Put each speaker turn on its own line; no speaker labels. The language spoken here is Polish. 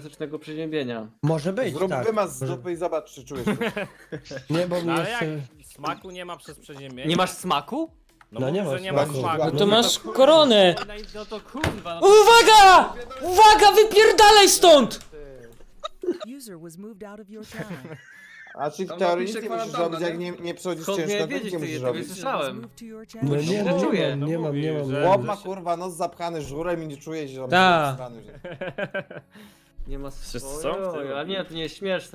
klasycznego przeziębienia.
Może być,
Zrób
tak.
wymaz z dupy i zobacz, czy czujesz.
Nie, bo
No
mnie
ale jak
jeszcze...
smaku nie ma przez przeziębienie?
Nie masz smaku?
No,
No nie
mówisz,
ma
że nie ma
smaku.
smaku.
No to masz koronę!
No to kurwa. No
Uwaga! Uwaga, wypierdalaj stąd!
User was moved out of your channel.
A czy w teorii
napisze
nie musisz
kwarantanna,
zrobić, jak
nie?
nie, nie przechodzisz
Skąd
ciężko,
miałem
to
wiedzieć,
nie
ty,
musisz robić.
was
Słyszałem.
moved to your
No
channel.
nie, no, nie
czuję,
mam,
no
nie mam, nie mam. nie
że-.
Chłop ma kurwa nos zapchany żurem i nie czuje się, że on
Ta.
jest zapchany, że-
Nie ma
Wszyscy
Oj,
są?
oj, Ale nie, to nie jest śmieszne.